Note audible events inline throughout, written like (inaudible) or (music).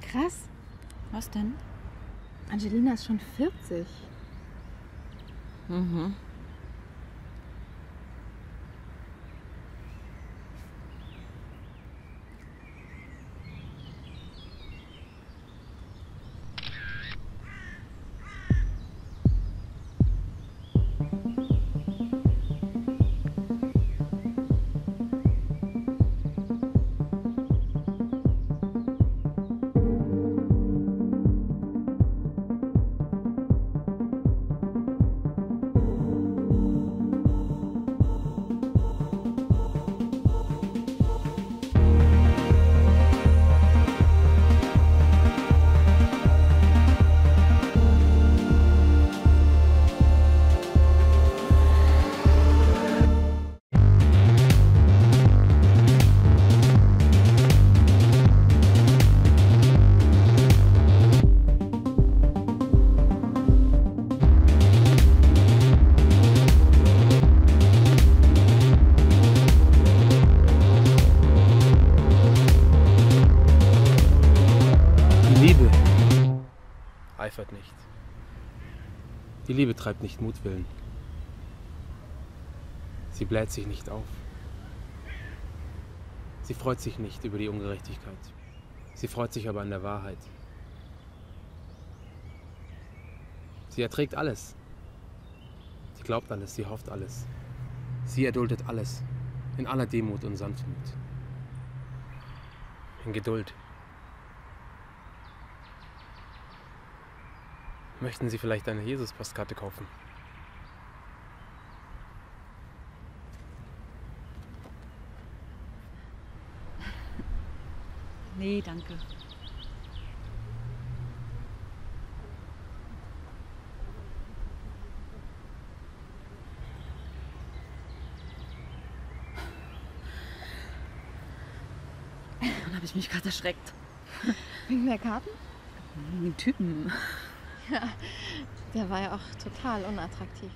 Krass. Was denn? Angelina ist schon 40. Mhm. Die Liebe eifert nicht. Die Liebe treibt nicht Mutwillen. Sie bläht sich nicht auf. Sie freut sich nicht über die Ungerechtigkeit. Sie freut sich aber an der Wahrheit. Sie erträgt alles. Sie glaubt alles, sie hofft alles. Sie erduldet alles in aller Demut und Sanftmut. In Geduld. Möchten Sie vielleicht eine Jesus-Postkarte kaufen? Nee, danke. Dann habe ich mich gerade erschreckt. Wegen der Karten? Den Typen. Ja, (laughs) der war ja auch total unattraktiv.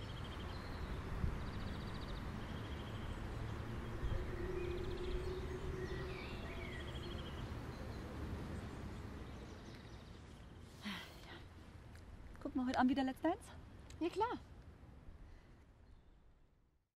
Gucken wir heute Abend wieder Let's Dance? Ja klar.